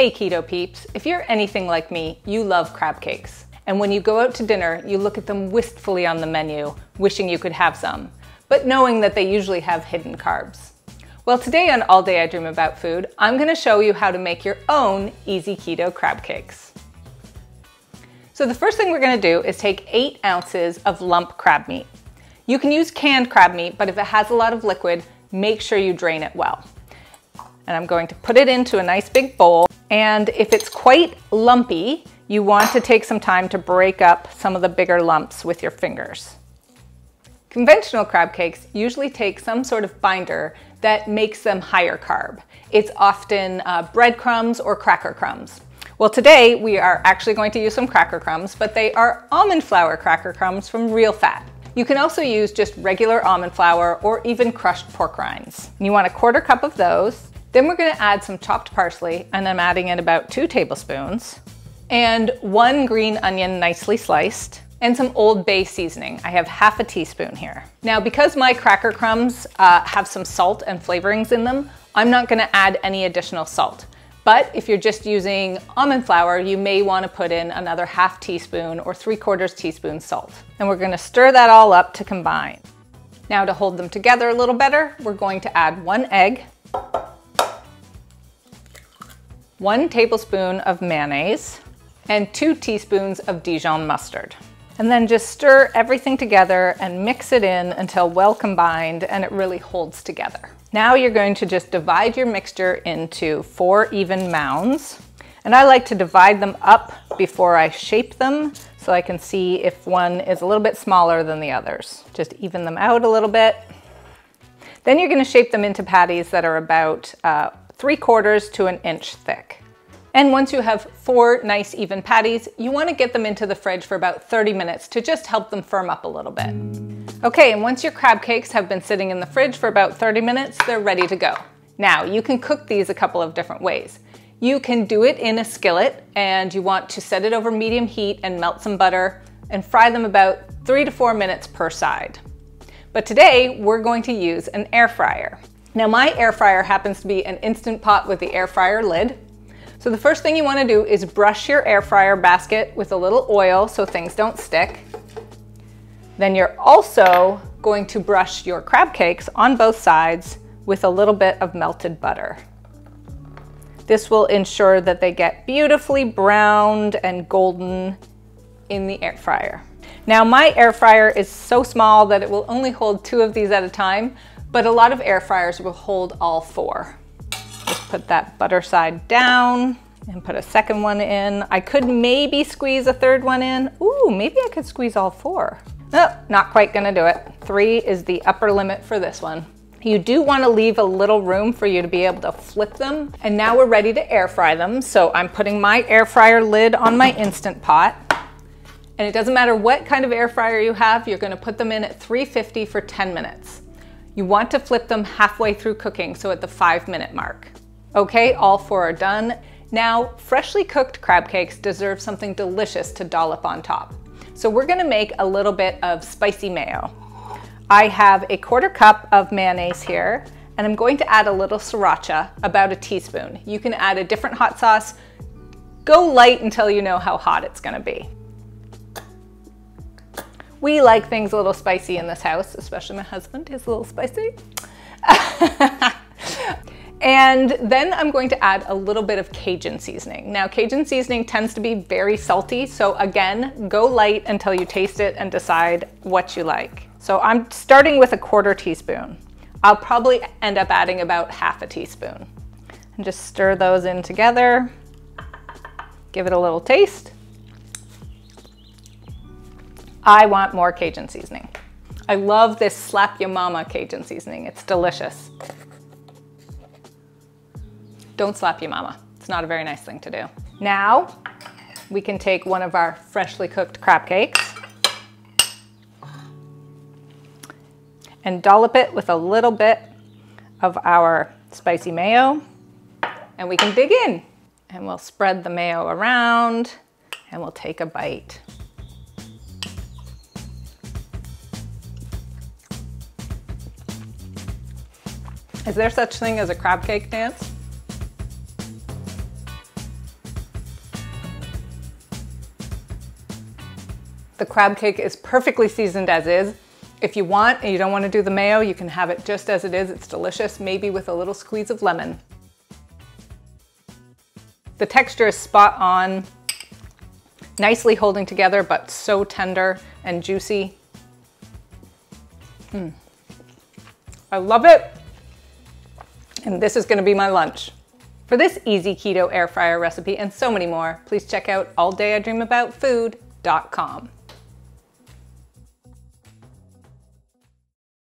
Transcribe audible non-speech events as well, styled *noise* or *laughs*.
Hey keto peeps, if you're anything like me, you love crab cakes. And when you go out to dinner, you look at them wistfully on the menu, wishing you could have some, but knowing that they usually have hidden carbs. Well, today on All Day I Dream About Food, I'm gonna show you how to make your own easy keto crab cakes. So the first thing we're gonna do is take eight ounces of lump crab meat. You can use canned crab meat, but if it has a lot of liquid, make sure you drain it well. And I'm going to put it into a nice big bowl. And if it's quite lumpy, you want to take some time to break up some of the bigger lumps with your fingers. Conventional crab cakes usually take some sort of binder that makes them higher carb. It's often uh, breadcrumbs or cracker crumbs. Well, today we are actually going to use some cracker crumbs, but they are almond flour cracker crumbs from RealPhat. You can also use just regular almond flour or even crushed pork rinds. You want a quarter cup of those. Then we're gonna add some chopped parsley and I'm adding in about two tablespoons and one green onion nicely sliced and some Old Bay seasoning. I have half a teaspoon here. Now, because my cracker crumbs uh, have some salt and flavorings in them, I'm not gonna add any additional salt. But if you're just using almond flour, you may wanna put in another half teaspoon or three quarters teaspoon salt. And we're gonna stir that all up to combine. Now to hold them together a little better, we're going to add one egg, one tablespoon of mayonnaise, and two teaspoons of Dijon mustard. And then just stir everything together and mix it in until well combined and it really holds together. Now you're going to just divide your mixture into four even mounds. And I like to divide them up before I shape them so I can see if one is a little bit smaller than the others. Just even them out a little bit. Then you're gonna shape them into patties that are about uh, three quarters to an inch thick. And once you have four nice even patties, you wanna get them into the fridge for about 30 minutes to just help them firm up a little bit. Okay, and once your crab cakes have been sitting in the fridge for about 30 minutes, they're ready to go. Now, you can cook these a couple of different ways. You can do it in a skillet and you want to set it over medium heat and melt some butter and fry them about three to four minutes per side. But today we're going to use an air fryer. Now my air fryer happens to be an Instant Pot with the air fryer lid. So the first thing you wanna do is brush your air fryer basket with a little oil so things don't stick. Then you're also going to brush your crab cakes on both sides with a little bit of melted butter. This will ensure that they get beautifully browned and golden in the air fryer. Now my air fryer is so small that it will only hold two of these at a time, but a lot of air fryers will hold all four. Just put that butter side down and put a second one in. I could maybe squeeze a third one in. Ooh, maybe I could squeeze all four. No, not quite gonna do it. Three is the upper limit for this one. You do wanna leave a little room for you to be able to flip them. And now we're ready to air fry them. So I'm putting my air fryer lid on my Instant Pot. And it doesn't matter what kind of air fryer you have, you're gonna put them in at 350 for 10 minutes. You want to flip them halfway through cooking, so at the five minute mark. Okay, all four are done. Now, freshly cooked crab cakes deserve something delicious to dollop on top. So we're gonna make a little bit of spicy mayo. I have a quarter cup of mayonnaise here, and I'm going to add a little sriracha, about a teaspoon. You can add a different hot sauce. Go light until you know how hot it's gonna be. We like things a little spicy in this house, especially my husband is a little spicy. *laughs* And then I'm going to add a little bit of Cajun seasoning. Now Cajun seasoning tends to be very salty, so again, go light until you taste it and decide what you like. So I'm starting with a quarter teaspoon. I'll probably end up adding about half a teaspoon. And just stir those in together. Give it a little taste. I want more Cajun seasoning. I love this Slap Ya Mama Cajun seasoning. It's delicious. Don't slap your mama. It's not a very nice thing to do. Now, we can take one of our freshly cooked crab cakes and dollop it with a little bit of our spicy mayo and we can dig in and we'll spread the mayo around and we'll take a bite. Is there such thing as a crab cake dance? The crab cake is perfectly seasoned as is. If you want and you don't want to do the mayo, you can have it just as it is. It's delicious, maybe with a little squeeze of lemon. The texture is spot on, nicely holding together, but so tender and juicy. Mm. I love it. And this is gonna be my lunch. For this easy keto air fryer recipe and so many more, please check out alldayidreamaboutfood.com.